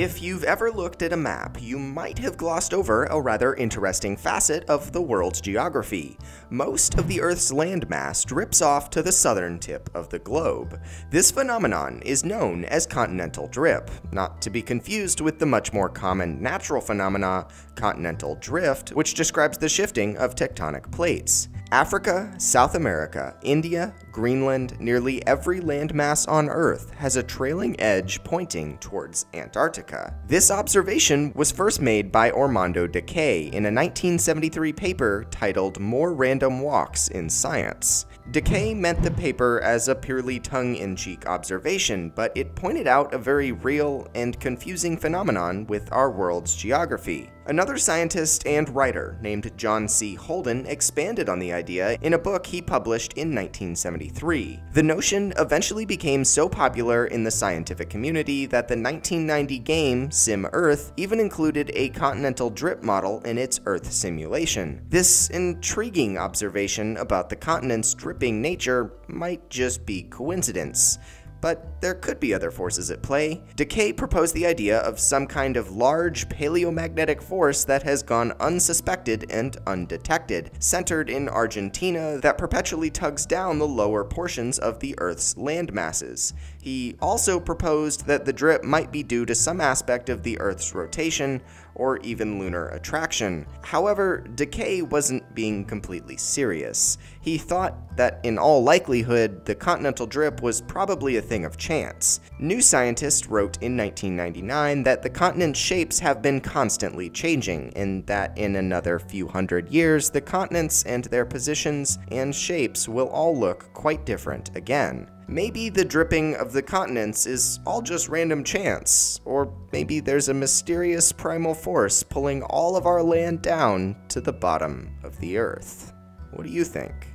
If you've ever looked at a map, you might have glossed over a rather interesting facet of the world's geography. Most of the Earth's landmass drips off to the southern tip of the globe. This phenomenon is known as continental drip, not to be confused with the much more common natural phenomena, continental drift, which describes the shifting of tectonic plates. Africa, South America, India, Greenland, nearly every landmass on Earth has a trailing edge pointing towards Antarctica. This observation was first made by Ormondo de Kay in a 1973 paper titled More Random Walks in Science. de Kay meant the paper as a purely tongue-in-cheek observation, but it pointed out a very real and confusing phenomenon with our world's geography. Another scientist and writer named John C. Holden expanded on the idea in a book he published in 1973. The notion eventually became so popular in the scientific community that the 1990 game SimEarth even included a continental drip model in its Earth simulation. This intriguing observation about the continent's dripping nature might just be coincidence but there could be other forces at play. de Kay proposed the idea of some kind of large paleomagnetic force that has gone unsuspected and undetected, centered in Argentina that perpetually tugs down the lower portions of the Earth's land masses. He also proposed that the drip might be due to some aspect of the Earth's rotation, or even lunar attraction. However, de Kay wasn't being completely serious. He thought that in all likelihood, the continental drip was probably a thing of chance. New Scientist wrote in 1999 that the continent's shapes have been constantly changing, and that in another few hundred years, the continents and their positions and shapes will all look quite different again. Maybe the dripping of the continents is all just random chance, or maybe there's a mysterious primal force pulling all of our land down to the bottom of the earth. What do you think?